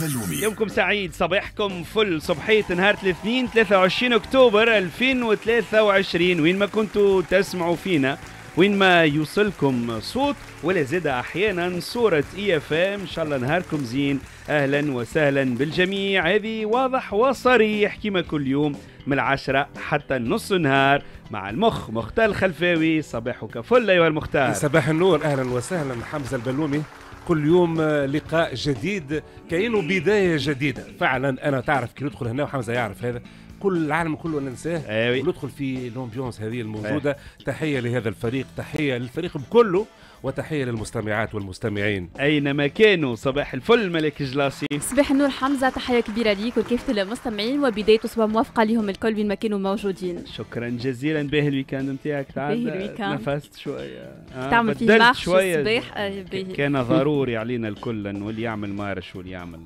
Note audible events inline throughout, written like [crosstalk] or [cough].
بلومي يومكم سعيد صباحكم فل صبحية نهار الاثنين 23 أكتوبر 2023 وين ما كنتوا تسمعوا فينا وين ما يوصلكم صوت ولا زاد أحيانا صورة إي إف إم. إن شاء الله نهاركم زين. أهلا وسهلا بالجميع. هذه واضح وصريح كما كل يوم من العشرة حتى نص النهار مع المخ مختار الخلفاوي. صباحك فل أيها المختار. صباح النور. أهلا وسهلا. حمزة البلومي. كل يوم لقاء جديد. كأنه بداية جديدة. فعلا أنا تعرف كي ندخل هنا وحمزة يعرف هذا. كل العالم كله ننساه. أيوي. وندخل في ال ambiance هذه الموجودة. تحية لهذا الفريق تحية للفريق بكله. وتحية للمستمعات والمستمعين. أينما كانوا صباح الفل ملك جلاسي. صباح النور حمزة تحية كبيرة ليك ولكافه المستمعين وبداية أسبوع موافقة لهم الكل وين ما كانوا موجودين. شكرا جزيلا. باهي ال week-end نتاعك تعال. نفست شوية. آه، تعمل فيه marche شوية. الصباح؟ آه، باهي. كان ضروري علينا الكل واللي يعمل marche واللي يعمل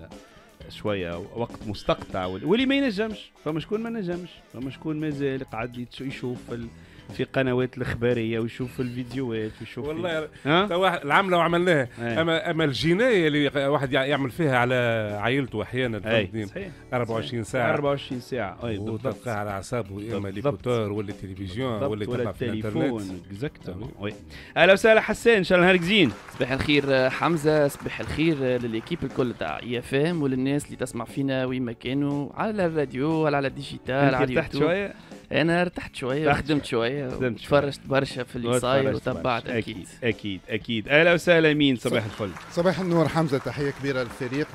شوية وقت مستقطع واللي ما ينجمش فما شكون ما نجمش فما شكون مازال قاعد يشوف ال- في قنوات الإخبارية ويشوف الفيديوهات ويشوف والله ها؟ توا العملة وعملناها إيه. أما أما الجناية اللي واحد يع- يعمل فيها على عائلته أحيانا اي فهمتني؟ صحيح. 24 ساعة. 24 ساعة. أي وتبقى على أعصابه يا إما. l'écouteur ولا التلفزيون ولا ولا يتبع في الإنترنت. التليفون. exactement oui أهلا وسهلا حسان إن شاء الله نهارك زين. صباح الخير آه، حمزة. صباح الخير آه، ل l'équipe الكل تاع IFM وللناس اللي تسمع فينا وين ما كانوا على الراديو ولا على ال digital على اليوتيوب. شوية؟ أنا ارتحت شوية ارتحت خدمت شوية خدمت شوية. تفرجت برشا في اللي صاير وتبعت أكيد أكيد أكيد أكيد أهلا وسهلا مين صباح الفل صباح النور حمزة تحية كبيرة للفريق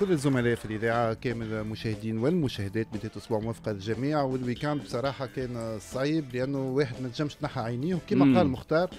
كل الزملاء في الإذاعة كامل المشاهدين والمشاهدات بداية أسبوع موفقه للجميع وال week-end بصراحة كان صعيب لأنه واحد ما نجمش تنحى عينيه مم. وكما قال مختار.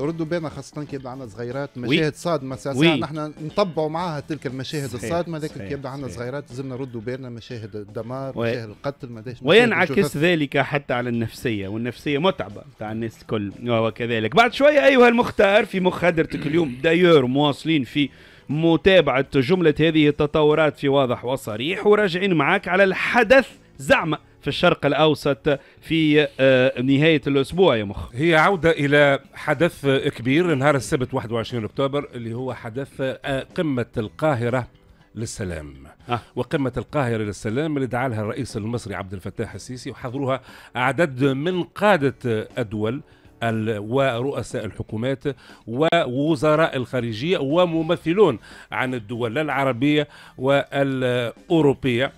ردوا بالنا خاصة كي يبدأ عندنا صغيرات. مشاهد صادمة. ساعة نحن نطبعوا معاها تلك المشاهد الصادمة لكن كي يبدأ عندنا. صغيرات لازمنا ردوا بالنا مشاهد الدمار. مشاهد القتل مشاهد وينعكس. ذلك حتى على النفسية والنفسية متعبة تاع الناس الكل. وهو كذلك. بعد شوية أيها المختار في مخدرتك اليوم دايور مواصلين في متابعة جملة هذه التطورات في واضح وصريح وراجعين معاك على الحدث زعما في الشرق الأوسط في آه، نهاية الأسبوع يا مخ. هي عودة إلى حدث كبير نهار السبت 21 أكتوبر اللي هو حدث آه، قمة القاهرة للسلام. آه. وقمة القاهرة للسلام اللي دعا لها الرئيس المصري عبد الفتاح السيسي وحضروها عدد من قادة الدول ال- ورؤساء الحكومات ووزراء الخارجية وممثلون عن الدول العربية والأوروبية.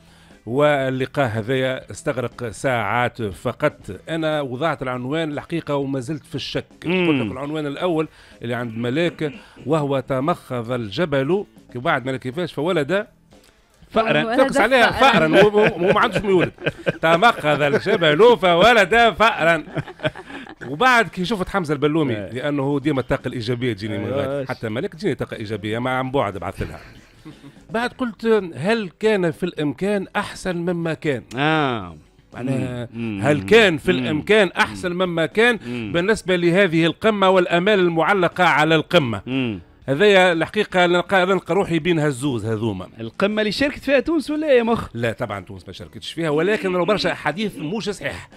واللقاء هذايا استغرق ساعات فقط. أنا وضعت العنوان الحقيقة وما زلت في الشك. قلت لك العنوان الأول اللي عند ملاك وهو تمخض الجبل. بعد ما كيفاش؟ فولد فأرا تقص عليها فأرا. فأرا هو هو ما عندوش ميولد تمخض الجبل فولد فأرا وبعد كي شفت حمزة البلومي آه. لأنه هو ديما الطاقة الإيجابية تجيني من. غير حتى ملك تجيني طاقة إيجابية ما عن بعد بعث لها بعد قلت هل كان في الإمكان أحسن مما كان معناها مم. هل كان في. الإمكان أحسن مما كان. بالنسبة لهذه القمة والأمال المعلقة على القمة. هذايا الحقيقة نلقى نلقى روحي بين هزوز هذوما. القمة اللي شاركت فيها تونس ولا يا مخ؟ لا طبعا تونس ما شاركتش فيها ولكن لو برشا حديث مش صحيح.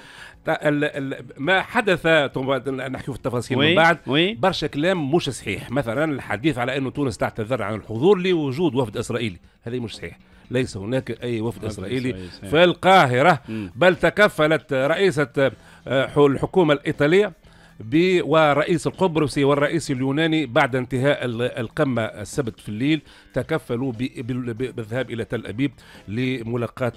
ما حدث نحكي في التفاصيل من بعد. برشا كلام مش صحيح. مثلا الحديث على أنه تونس تعتذر عن الحضور لوجود وفد إسرائيلي. هذا مش صحيح. ليس هناك أي وفد إسرائيلي. في القاهرة. بل تكفلت رئيسة آه، الحكومة الإيطالية ورئيس القبرصي والرئيس اليوناني بعد انتهاء ال- القمة السبت في الليل تكفلوا بالذهاب إلى تل أبيب لملاقاة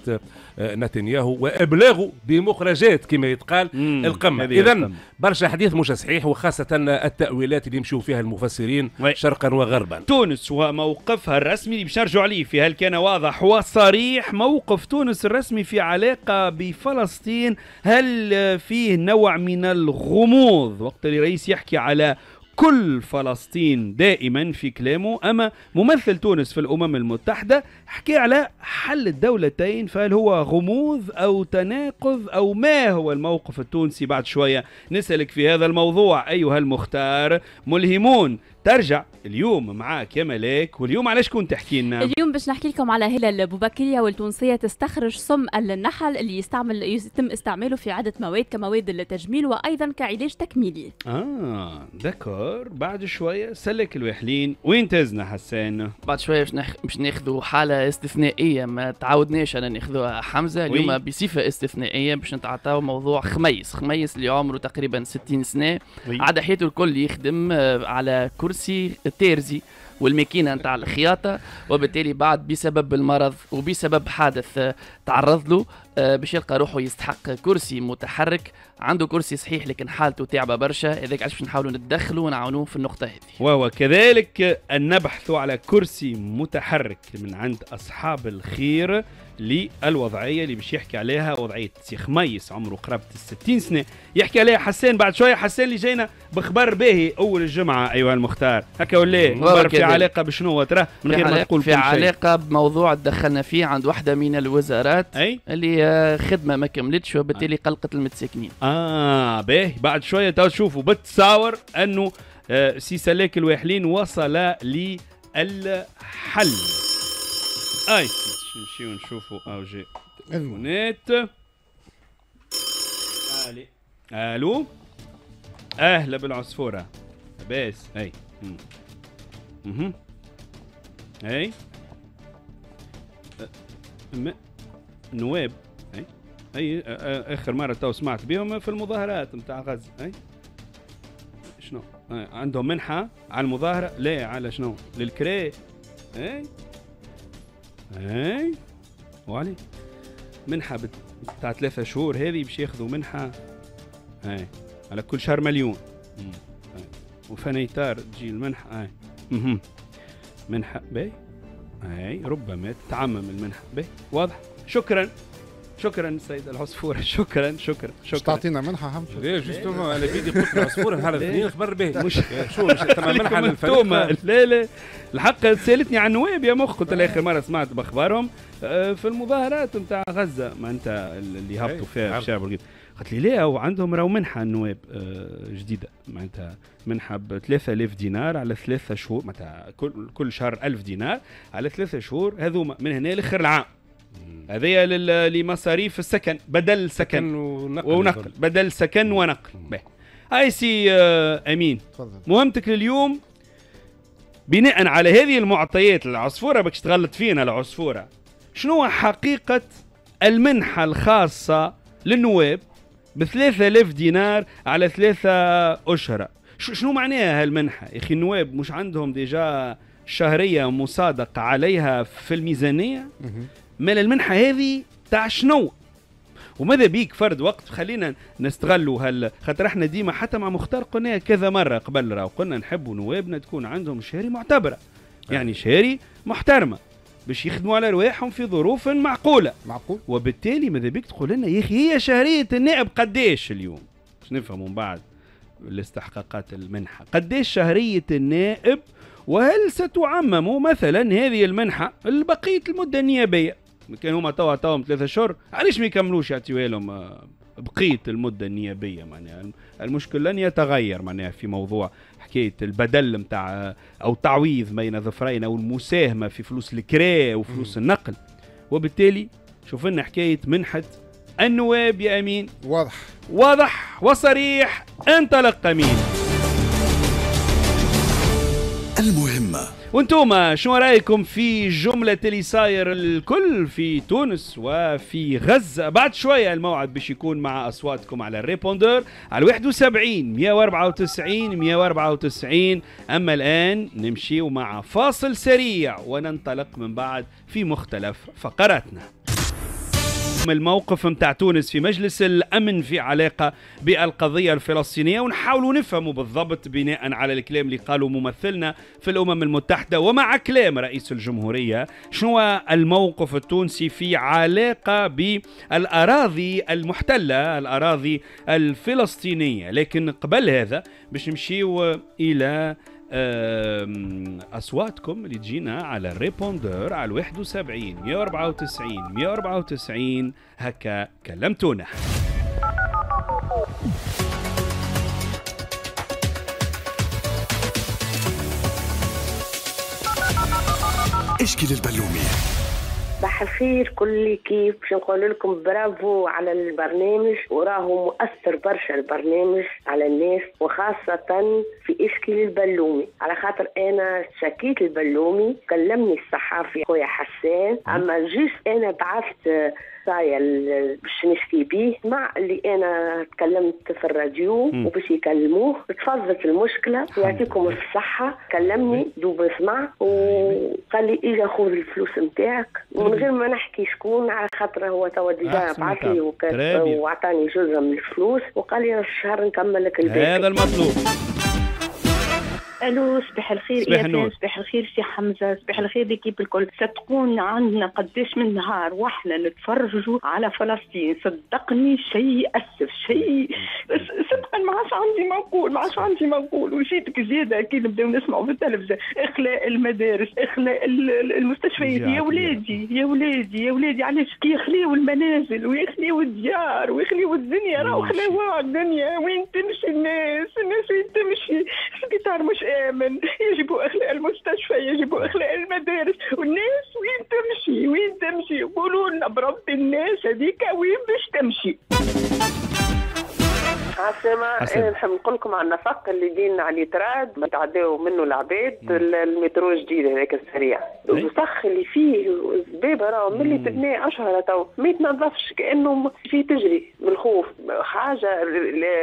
آه، نتنياهو وإبلاغه بمخرجات كما يتقال مم. القمة إذا. برشا حديث مش صحيح وخاصة التأويلات اللي يمشوا فيها المفسرين وي. شرقا وغربا تونس وموقفها الرسمي اللي باش نرجعوا عليه في هل كان واضح وصريح موقف تونس الرسمي في علاقة بفلسطين هل فيه نوع من الغموض وقت اللي رئيس يحكي على كل فلسطين دائما في كلامه أما ممثل تونس في الأمم المتحدة حكي على حل الدولتين فهل هو غموض أو تناقض أو ما هو الموقف التونسي؟ بعد شوية نسألك في هذا الموضوع أيها المختار ملهمون ترجع. اليوم معاك يا ملاك واليوم علاش كنت تحكي لنا؟ اليوم باش نحكي لكم على هلال بوبكريه والتونسية تستخرج سم النحل اللي يستعمل يتم استعماله في عده مواد كمواد التجميل وأيضا كعلاج تكميلي. آه داكور بعد شوية سلك الوحلين. وين تزنا حسان؟ بعد شوية باش نخ... باش ناخذوا حالة استثنائية. ما تعودناش أنا ناخذوها حمزة. اليوم وي. بصفة استثنائية باش نتعطاو موضوع خميس. خميس اللي عمره تقريبا 60 سنة. عاد حياته الكل يخدم آه، على كرسي تيرزي والماكينه نتاع الخياطة وبالتالي بعد بسبب المرض وبسبب حادث تعرض له آه، باش يلقى روحه يستحق كرسي متحرك. عنده كرسي صحيح لكن حالته تعبة برشا. هذاك علاش نحاولوا نتدخلوا ونعاونوه في النقطة هذه؟ وهو كذلك أن نبحث على كرسي متحرك من عند أصحاب الخير. للوضعية اللي باش يحكي عليها وضعية سي خميس عمره قرابة الستين سنة. يحكي عليها حسان بعد شوية حسان اللي جاينا بخبر باهي أول الجمعة أيا المختار هكا ولا؟ خبر في. علاقة بشنو ترى من غير ما تقول في. علاقة بموضوع دخلنا فيه عند واحدة من الوزارات أي؟ اللي خدمة ما كملتش وبالتالي قلقت المتساكنين. آه باهي. بعد شوية تو تشوفوا بالتصاور أنه آه سي سلاك الواحلين وصل للحل. أي نمشيو نشوفوا أو جي تليفونات. الي ألو. أهلا بالعصفورة. بس اي. مهم. اي م- نواب. اي اي آخر مرة تو سمعت بهم في المظاهرات نتاع غزة. اي شنو؟ آه، عندهم منحة على المظاهرة. لا على شنو؟ للكري اي اي وعلي. منحة بت... بتاع ثلاثة شهور هذه باش ياخذوا منحة. هاي على كل شهر مليون. هاي. وفي نيتها ترجي المنحة. مهم. منحة باي هاي ربما تعمم المنحة. باي واضح. شكرا. شكرا سيد العصفورة [laughs] شكرا شكرا شكرا. تعطينا منحة حمزة ليه؟ justement أنا بيدي قلت العصفور نهار الاثنين خبر به. مش شو مش منحة للفريق. لا لا. الحق سألتني عن نواب يا مخ. قلت لها اخر مرة سمعت بأخبارهم آه، في المظاهرات نتاع غزة. ما أنت اللي هبطوا أي، فيها في والقيد. قالت لي لا وعندهم راهو منحة النواب آه، جديدة. معناتها منحة ب 3000 دينار على ثلاثة شهور. معناتها كل كل شهر 1000 دينار على ثلاثة شهور هذوما من هنا لآخر العام. لل- لمصاريف السكن بدل سكن. سكن ونقل. ونقل بدل سكن ونقل. باهي. هاي سي آه، أمين. تفضل. مهمتك لليوم بناء على هذه المعطيات العصفورة باش تغلط فينا العصفورة شنو حقيقة المنحة الخاصة للنواب ب 3000 دينار على ثلاثة أشهر؟ شنو معناها هالمنحة؟ يا أخي النواب مش عندهم déjà شهرية مصادقة عليها في الميزانية. مال المنحة هذه تاع شنو؟ وماذا بيك فرد وقت؟ خلينا نستغلوا هال خاطر إحنا ديما حتى مع مختار قلنا كذا مرة قبل راهو قلنا نحبوا نوابنا تكون عندهم شهري معتبرة. يعني شهري محترمة باش يخدموا على رواحهم في ظروف معقولة. معقول. وبالتالي ماذا بيك تقول لنا يا أخي هي شهرية النائب قديش اليوم؟ باش نفهموا من بعد الاستحقاقات المنحة. قديش شهرية النائب؟ وهل ستعمم مثلا هذه المنحة لبقيه المدة النيابية؟ كان هما توا توا ثلاثة شهور. علاش ما يكملوش يعطيوها لهم آه، بقيه المدة النيابية معناها. المشكل لن يتغير معناها في موضوع حكاية البدل نتاع أو تعويض بين ظفرين أو المساهمة في فلوس الكرا وفلوس النقل. وبالتالي شوف لنا حكاية منحه النواب يا أمين. واضح. واضح وصريح. أنطلق أمين. وأنتم شنو رأيكم في جملة اللي صاير الكل في تونس وفي غزة؟ بعد شوية الموعد باش يكون مع أصواتكم على répondeur على 71 194 194 أما الآن نمشي مع فاصل سريع وننطلق من بعد في مختلف فقراتنا. الموقف متاع تونس في مجلس الأمن في علاقة بالقضية الفلسطينية ونحاولوا نفهموا بالضبط بناء على الكلام اللي قالوا ممثلنا في الأمم المتحدة ومع كلام رئيس الجمهورية شنو الموقف التونسي في علاقة بالأراضي المحتلة الأراضي الفلسطينية. لكن قبل هذا باش نمشيو إلى أصواتكم اللي تجينا على الريبوندر على 71 194 194 هكا كلمتونا. اشكي للبلومي صباح الخير كل كيف؟ باش نقول لكم؟ برافو على البرنامج وراهو مؤثر برشا البرنامج على الناس وخاصة في اشكي للبلومي على خاطر أنا شكيت البلومي كلمني الصحافي خويا حسان أما جيس أنا بعثت سايل باش نشكي بيه. مع اللي أنا تكلمت في الراديو وباش يكلموه تفضلت المشكلة ويعطيكم الصحة كلمني دوب سمع وقال لي اجا خذ الفلوس نتاعك. ومن غير ما نحكي شكون على خاطر هو توا déjà بعث لي وأعطاني جزء من الفلوس وقال لي الشهر نكمل لك البيت هذا المطلوب. ألو صباح الخير صباح النور. صباح الخير سي حمزة صباح الخير l'équipe الكل. صدقون عندنا قداش من نهار وإحنا نتفرجوا على فلسطين. صدقني شيء يأسف شيء صدقا ما عادش عندي ما نقول ما عادش عندي ما نقول. وجيتك زيادة كي نبداو نسمعوا في التلفزه إخلاء المدارس إخلاء ال- ال- المستشفيات. يا ولادي يا ولادي يا ولادي علاش؟ كي يخليوا المنازل ويخليوا الديار ويخليوا الدنيا راهو خلاوها الدنيا. وين تمشي الناس؟ الناس وين تمشي؟ السبيطار مش امن [laughs] يجب إخلاء المستشفى يجب إخلاء المدارس. والناس وين تمشي؟ وين تمشي؟ قولوا لنا برب الناس هذيك وين باش تمشي؟ عسلامة عسلامة. أنا نحب نقول لكم على النفق اللي حذانا على التراد يتعداو منه العباد المترو الجديد هذاك السريع. الوسخ اللي فيه الزبابة راه ملي تبنى أشهر تو. ما يتنظفش كأنه في تجري من الخوف. حاجة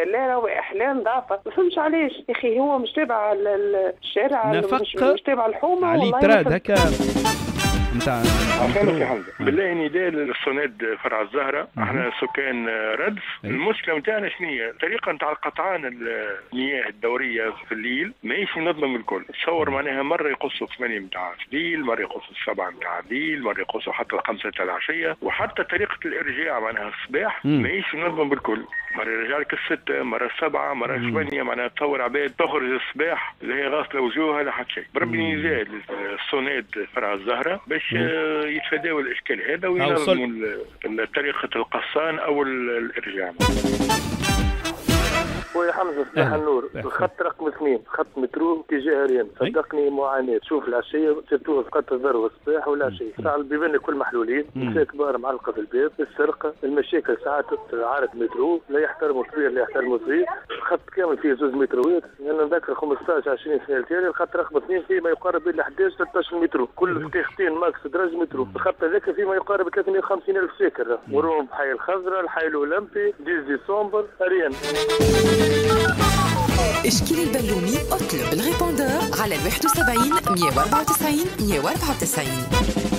لا- روائح لا نظافة. ما فهمش علاش. يا أخي هو مش تابع ال- ال- الشارع مش, تابع الحومة علي تراد. هكا. نتاع عفوا في حمزه بالله نداء للصناد فرع الزهرة. إحنا سكان ردف. أي. المشكلة نتاعنا شنو هي؟ الطريقة نتاع القطعان المياه الدورية في الليل ماهيش منظمه بالكل تصور معناها مرة يقصوا 8 نتاع الليل مرة يقصوا 7 نتاع الليل مرة يقصوا حتى الخمسة تاع العشيه وحتى طريقة الإرجاع معناها الصباح. ماهيش منظمه بالكل. مرة يرجع لك الستة مرة السبعة مرة الثمانية معناها تصور عباد تخرج الصباح اللي هي غاسلة وجوهها لا حتى شيء. بربي نداء للصناد فرع الزهرة باش آه، يتفاداوا الإشكال هذا وينظموا ال- طريقة القصان أو ال- الإرجاع. خويا حمزة صباح. النور الخط رقم اثنين خط مترو اتجاه ريان. صدقني معاناة. تشوف العشية سيرتو في خط الذروه الصباح والعشية. ساعة البيبان الكل محلولين. نساء كبار معلقه في الباب السرقة المشاكل ساعات عارض مترو. لا يحترموا الكبير لا يحترموا الصغير الخط كامل فيه زوج متروات. أنا نذكر 15 20 سنة التالي الخط رقم اثنين فيه ما يقارب بين 11 13 مترو. كل دقيقتين ماكس درج مترو. الخط هذاك فيه ما يقارب 350 ألف ساكن مرور بحي الخضراء الحي الأولمبي 10 ديسمبر ريان اشكيل البلومي أطلب répondeur على 71 194 194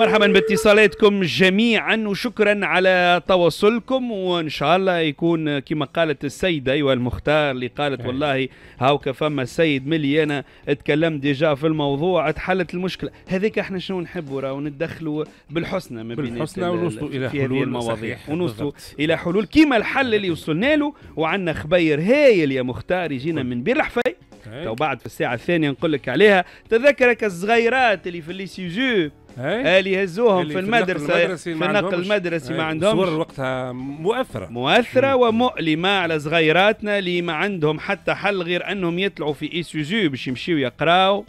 مرحبا باتصالاتكم جميعا وشكرا على تواصلكم وإن شاء الله يكون كما قالت السيدة أيوه المختار اللي قالت والله هاوكا فما السيد ملي أنا اتكلمت déjà في الموضوع اتحلت المشكلة. هذيك إحنا شنو نحبوا راهو ندخلوا بالحسنى ما بين بالحسنى ال- ونوصلوا هذه حلول المواضيع. ونوصلوا. إلى حلول. كيما الحل اللي وصلنا له وعندنا خبير هايل يا مختار يجينا من بير الحفاي. أي. تو بعد في الساعة الثانية نقول لك عليها. تذكرك الصغيرات اللي في اللي جو أي. اللي يهزوهم في النقل المدرسة في النقل. المدرسي ما أي. عندهمش صور وقتها مؤثره مؤثرة ومؤلمة على صغيراتنا اللي ما عندهم حتى حل غير أنهم يطلعوا في اي سوجي باش يمشيو يقراو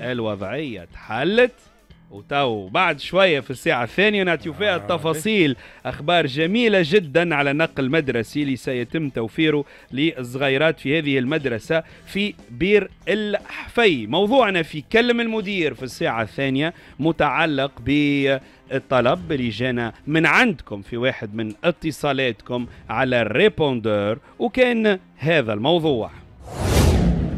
الوضعية تحلت وتو بعد شوية في الساعة الثانية نعطيو فيها التفاصيل. أخبار جميلة جدا على نقل مدرسي اللي سيتم توفيره للصغيرات في هذه المدرسة في بير الحفي. موضوعنا في كلم المدير في الساعة الثانية متعلق بالطلب اللي جانا من عندكم في واحد من اتصالاتكم على الريبوندور وكان هذا الموضوع.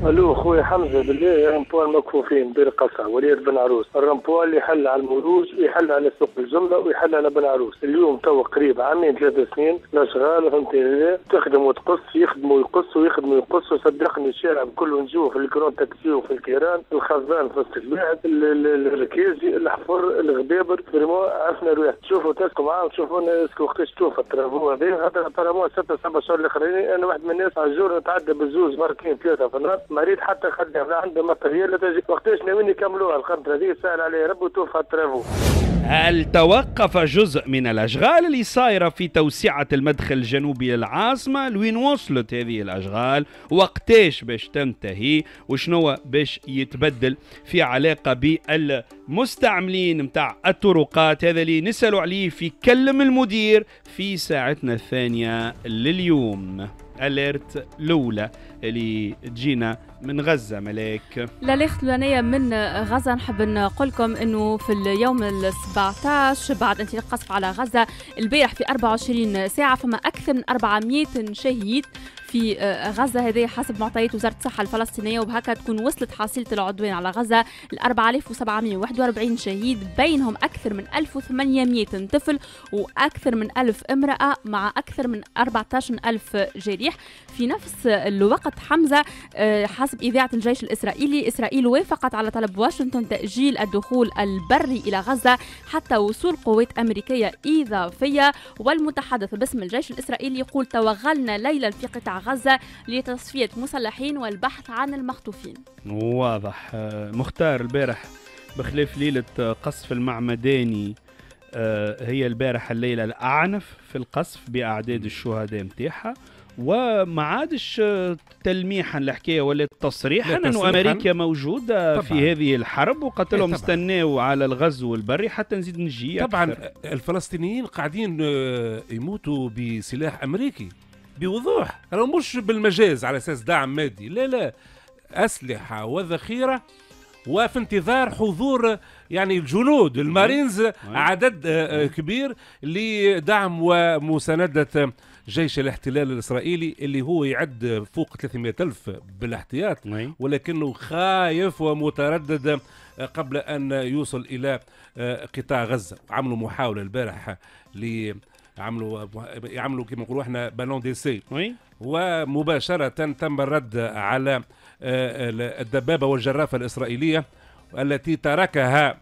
ألو خويا حمزة بالله رامبوا المكفوفين بير قصع وليد بن عروس. الرامبوا اللي يحل على المروج ويحل على سوق الجملة ويحل على بن عروس. اليوم تو قريب عامين ثلاث سنين لا شغال فهمتني تخدم وتقص يخدموا يقصوا ويخدموا يقصوا صدقني الشارع كله نجوه في الكرون تاكسي وفي الكيران الخزان في وسط البلاد ال- ال- الركيزي الحفر الغبابر فريمون عرفنا روح تشوفوا تسكوا معاهم تشوفوا est-ce que وقتاش تشوف ال travaux هذا ترى ستة سبع شهور الأخرين. أنا واحد من الناس على الجور نتعدى بالزوز مرتين ثلاثة في النهار. مريض حتى خدام لا عنده matériel لا تجي وقتاش ناويين يكملوها الخدمه هذه سهل عليه ربي توفى ال travaux هل توقف جزء من الأشغال اللي صايرة في توسعة المدخل الجنوبي للعاصمة؟ لوين وصلت هذه الأشغال؟ وقتاش باش تنتهي؟ وشنو باش يتبدل في علاقة بالمستعملين متاع الطرقات؟ هذا اللي نسألوا عليه في كلم المدير في ساعتنا الثانية لليوم. اليرت الاولى اللي تجينا من غزة ملاك. لليخت الأولانية من غزة نحب نقول لكم إنه في اليوم ال 17 بعد انطلاق قصف على غزة البارح في 24 ساعة فما أكثر من 400 شهيد في غزة. هذه حسب معطيات وزارة الصحة الفلسطينية وبهكا تكون وصلت حصيلة العدوان على غزة ل 4741 شهيد بينهم أكثر من 1800 طفل وأكثر من 1000 امرأة مع أكثر من 14000 جريح. في نفس الوقت حمزة آه، حسب إذاعة الجيش الإسرائيلي. إسرائيل وافقت على طلب واشنطن تأجيل الدخول البري إلى غزة حتى وصول قوات أمريكية إضافية. والمتحدث باسم الجيش الإسرائيلي يقول توغلنا ليلا في قطاع غزة لتصفية مسلحين والبحث عن المخطوفين. واضح. آه، مختار البارح بخلاف ليلة قصف المعمداني آه، هي البارح الليلة الأعنف في القصف بأعداد الشهداء متاعها وما عادش تلميحا الحكاية ولا تصريحا انه. أمريكا موجودة طبعاً. في هذه الحرب وقالت لهم إيه. استناو على الغزو البري حتى نزيد نجي طبعا أكثر. الفلسطينيين قاعدين آه، يموتوا بسلاح أمريكي بوضوح راه مش بالمجاز على أساس دعم مادي لا لا أسلحة وذخيرة وفي انتظار حضور يعني الجنود المارينز عدد آه، آه، كبير لدعم ومساندة جيش الاحتلال الإسرائيلي اللي هو يعد فوق 300 ألف بالاحتياط ولكنه خايف ومتردد قبل أن يوصل إلى آه، قطاع غزة. عملوا محاولة البارح ل عملوا يعملوا كما نقولوا إحنا ballon d'essai ومباشرة تم الرد على آه، الدبابة والجرافة الإسرائيلية التي تركها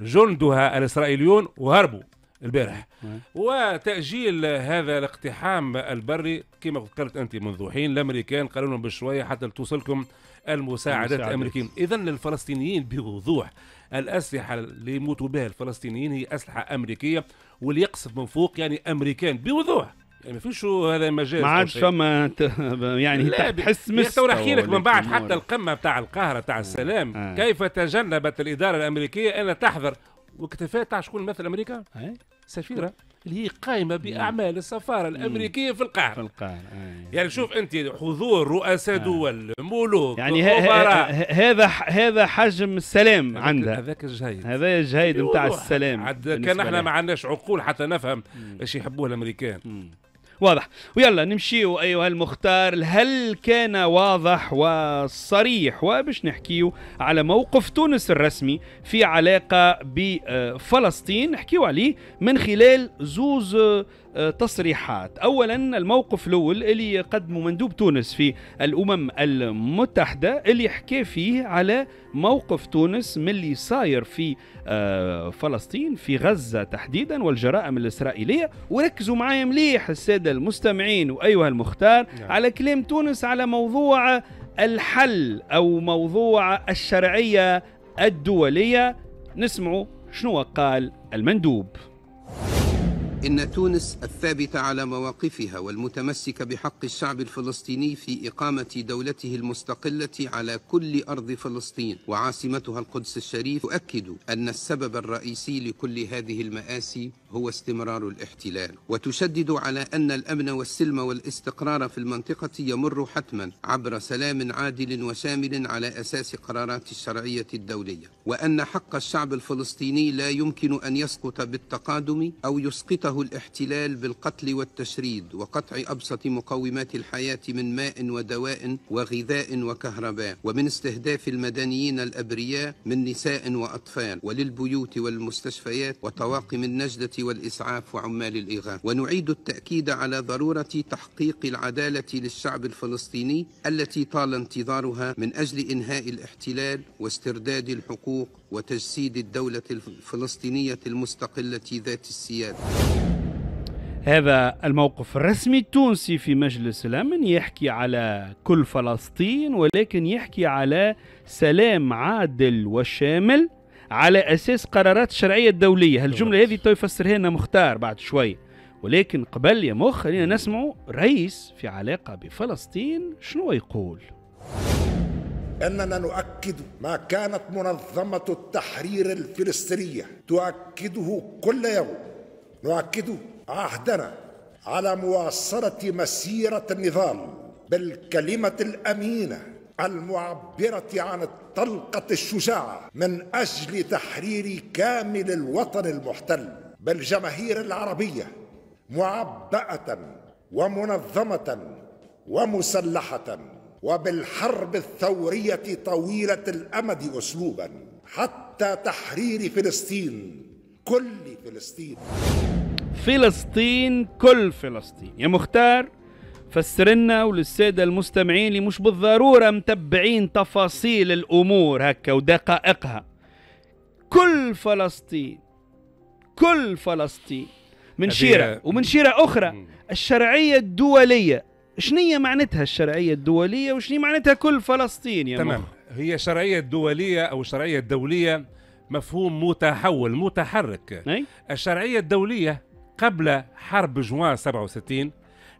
جندها الإسرائيليون وهربوا. البارح. وتأجيل هذا الاقتحام البري كما قلت أنت منذ حين الأمريكان قالوا لهم بشوية حتى توصلكم المساعدات. الأمريكيين. إذا الفلسطينيين بوضوح. الأسلحة اللي يموتوا بها الفلسطينيين هي أسلحة أمريكية واللي يقصف من فوق يعني أمريكان. بوضوح! يعني ما فيش هذا مجاز ما عادش. فما [laughs] يعني تحس يا أخي تو نحكي لك من بعد. حتى القمة بتاع القاهرة بتاع السلام. آه. كيف تجنبت الإدارة الأمريكية؟ ان تحذر. واكتفاء تاع شكون مثل أمريكا؟ سفيرة اللي هي قائمه بأعمال السفارة الأمريكية في القاهرة. في القاهرة يعني شوف أنت حضور رؤساء دول ملوك يعني هذا هذا حجم السلام عندها هذاك الجهيد. هذا الجهيد نتاع بوضوح. السلام كان إحنا. ما عندناش عقول حتى نفهم إيش يحبوه الأمريكان. واضح. ويلا نمشيو أيها المختار. هل كان واضح وصريح وباش نحكيو على موقف تونس الرسمي في علاقة بفلسطين. نحكيو عليه من خلال زوز تصريحات. اولا الموقف الأول اللي قدمه مندوب تونس في الأمم المتحدة اللي حكى فيه على موقف تونس من اللي صاير في آه، فلسطين في غزة تحديدا والجرائم الإسرائيلية. وركزوا معايا مليح السادة المستمعين وأيها المختار على كلام تونس على موضوع الحل أو موضوع الشرعية الدولية. نسمعوا شنو قال المندوب. إن تونس الثابتة على مواقفها والمتمسكة بحق الشعب الفلسطيني في إقامة دولته المستقلة على كل أرض فلسطين. وعاصمتها القدس الشريف تؤكد أن السبب الرئيسي لكل هذه المآسي هو استمرار الاحتلال. وتشدد على أن الأمن والسلم والاستقرار في المنطقة يمر حتما عبر سلام عادل وشامل على أساس قرارات الشرعية الدولية. وأن حق الشعب الفلسطيني لا يمكن أن يسقط بالتقادم أو يسقطه الاحتلال بالقتل والتشريد وقطع أبسط مقومات الحياة من ماء ودواء وغذاء وكهرباء ومن استهداف المدنيين الأبرياء من نساء وأطفال وللبيوت والمستشفيات وطواقم النجدة والإسعاف وعمال الإغاثة. ونعيد التأكيد على ضرورة تحقيق العدالة للشعب الفلسطيني التي طال انتظارها من أجل إنهاء الاحتلال واسترداد الحقوق وتجسيد الدولة الفلسطينية المستقلة ذات السيادة. هذا الموقف الرسمي التونسي في مجلس الأمن يحكي على كل فلسطين ولكن يحكي على سلام عادل وشامل على أساس قرارات الشرعية الدولية. هالجملة هذه تو يفسرها لنا مختار بعد شوي. ولكن قبل يا مخ خلينا نسمعوا رئيس في علاقة بفلسطين شنو يقول. أننا نؤكد ما كانت منظمة التحرير الفلسطينية تؤكده كل يوم. نؤكد عهدنا على مواصلة مسيرة النضال بالكلمة الأمينة المعبرة عن الطلقه الشجاعة من أجل تحرير كامل الوطن المحتل بالجماهير العربية معبأة ومنظمة ومسلحة وبالحرب الثورية طويلة الأمد أسلوبا حتى تحرير فلسطين كل فلسطين. فلسطين كل فلسطين. يا مختار فسرنا وللسادة المستمعين اللي مش بالضرورة متبعين تفاصيل الأمور هكا ودقائقها. كل فلسطين كل فلسطين. من شيرة ومن شيرة أخرى الشرعية الدولية شنية معناتها الشرعية الدولية وشنية معناتها كل فلسطين يا تمام مخ؟ هي الشرعيه الدوليه أو الشرعيه الدوليه مفهوم متحول متحرك أي؟ الشرعية الدولية قبل حرب جوان 67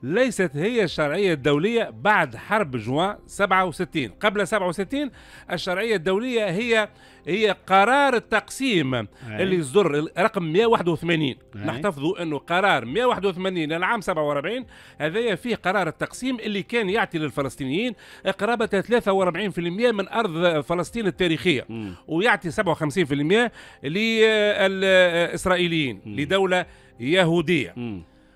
ليست هي الشرعية الدولية بعد حرب جوان 67 قبل 67 الشرعية الدولية هي هي قرار التقسيم أي. اللي يصدر رقم 181 أي. نحتفظوا أنه قرار 181 للعام 47 هذايا فيه قرار التقسيم اللي كان يعطي للفلسطينيين قرابة 43% من أرض فلسطين التاريخية ويعطي 57% للإسرائيليين لدولة يهودية.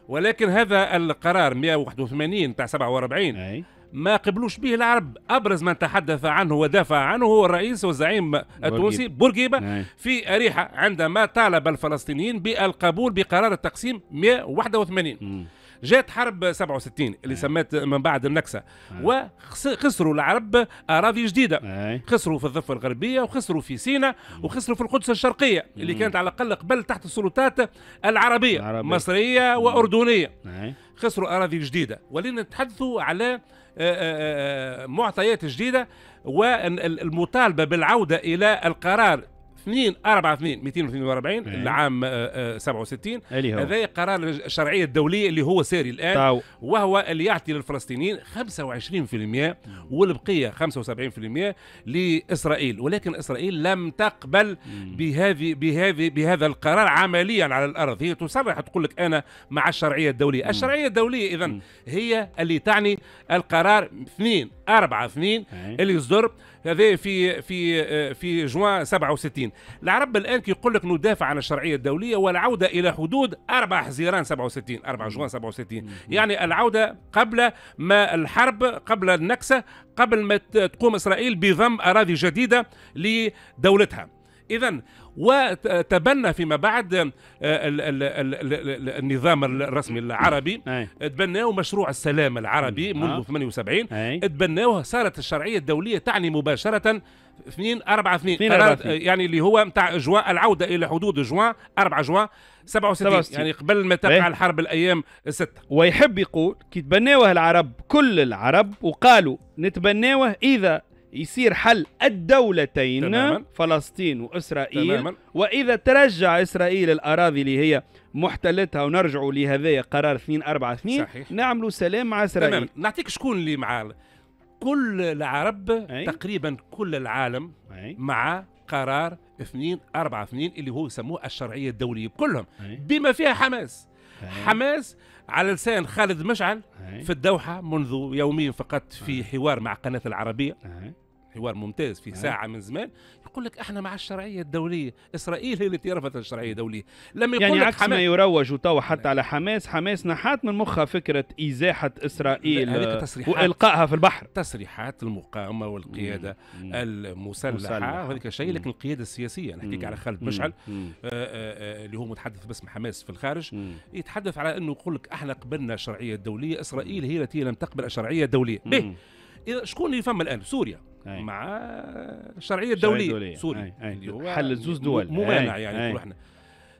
ولكن هذا القرار 181 تاع 47 أي. ما قبلوش به العرب أبرز من تحدث عنه ودافع عنه هو الرئيس والزعيم التونسي بورقيبة. في أريحة عندما طالب الفلسطينيين بالقبول بقرار التقسيم 181 جات حرب 67 اللي سمات من بعد النكسة. وخسروا العرب أراضي جديدة. أي. خسروا في الضفة الغربية وخسروا في سيناء وخسروا في القدس الشرقية اللي كانت على الأقل قبل تحت السلطات العربية العربية. مصرية وأردنية. أي. خسروا أراضي جديدة. ولينا نتحدثوا على آه، آه، آه، معطيات جديدة والمطالبة بالعودة إلى القرار 2 4 2 242 أي. العام آه، آه، 67 اللي هو. هذا قرار الشرعية الدولية اللي هو ساري الآن تاو. وهو اللي يعطي للفلسطينيين 25% والبقية 75% لإسرائيل ولكن إسرائيل لم تقبل بهذه بهذه بهذا القرار عمليا على الأرض هي تصرح تقول لك أنا مع الشرعية الدولية الشرعية الدولية إذا هي اللي تعني القرار 2 4 2 أي. اللي يصدر هذا في في في جوان 67 العرب الآن كيقول لك ندافع عن الشرعية الدولية والعودة إلى حدود 4 حزيران 67 4 جوان 67 يعني العودة قبل ما الحرب قبل النكسة قبل ما تقوم إسرائيل بضم أراضي جديدة لدولتها. اذا وتبنى فيما بعد آه، ال- ال- ال- ال- ال- النظام الرسمي العربي. تبناه مشروع السلام العربي منذ آه. 78 أي. تبناوه صارت الشرعية الدولية تعني مباشرة 2 4 2 2 قرار 4 2. يعني اللي هو نتاع جوان العودة إلى حدود جوان 4 جوان 67 67. يعني قبل ما تقع باهي. الحرب الأيام الستة ويحب يقول كي تبناوه العرب كل العرب وقالوا نتبناوه إذا يصير حل الدولتين تماماً. فلسطين وإسرائيل تماماً. وإذا ترجع إسرائيل الأراضي اللي هي محتلتها ونرجعوا لهذا قرار 242 صحيح. نعملوا سلام مع إسرائيل تمام نعطيك شكون اللي معاه كل العرب أي. تقريبا كل العالم أي. مع قرار 2 4 2 اللي هو يسموه الشرعية الدولية كلهم أي. بما فيها حماس أي. حماس على لسان خالد مشعل أي. في الدوحة منذ يومين فقط في حوار مع قناة العربية أي. حوار ممتاز في ساعة من زمان يقول لك إحنا مع الشرعية الدولية إسرائيل هي التي رفضت الشرعية الدولية. لما يقول يعني لك عكس ما يروج توا حتى على حماس حماس نحات من مخها هذيك آه، تصريحات. وإلقائها في البحر. تصريحات المقاومة والقيادة مم. المسلحة مسلحة. وهذاك الشيء لكن القيادة السياسية نحكيك على خالد. مشعل. آه، آه، آه، اللي هو متحدث باسم حماس في الخارج مم. يتحدث على أنه يقول لك إحنا قبلنا الشرعية الدولية إسرائيل هي التي لم تقبل الشرعية الدولية. به. شكون اللي يفهم الآن؟ سوريا. أي. مع الشرعية الدولية, أي. هو حل الزوز دول. ممانع أي. يعني أي. نقولوا إحنا